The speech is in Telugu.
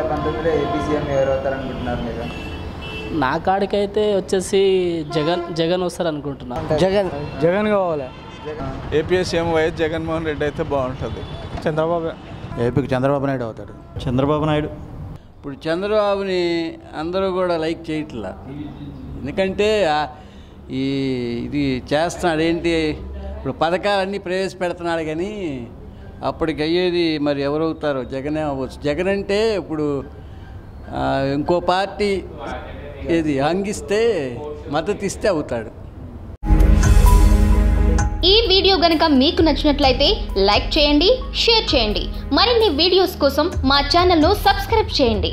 అనుకుంటున్నారు మీరు? నా కాడికైతే వచ్చేసి జగన్ జగన్ వస్తారు అనుకుంటున్నా జగన్ జగన్ కావాలి. AP CM YS Jaganmohan Reddy అయితే బాగుంటుంది. చంద్రబాబు. ఏపీకి చంద్రబాబు నాయుడు అవుతాడు. చంద్రబాబు నాయుడు. ఇప్పుడు చంద్రబాబుని అందరూ కూడా లైక్ చేయట్లా. ఎందుకంటే ఆ- ఈ ఇది చేస్తున్నాడు ఏంటి? ఇప్పుడు పథకాలన్నీ ప్రవేశపెడుతున్నాడు కానీ అప్పటికి అయ్యేది మరి ఎవరవుతారో? జగనే అవ్వచ్చు. జగన్ అంటే ఇప్పుడు ఇంకో పార్టీ ఏది? అంగిస్తే మద్దతు ఇస్తే అవుతాడు. ఈ వీడియో గనక మీకు నచ్చినట్లయితే లైక్ చేయండి షేర్ చేయండి. మరిన్ని వీడియోస్ కోసం మా ఛానల్ను సబ్స్క్రైబ్ చేయండి.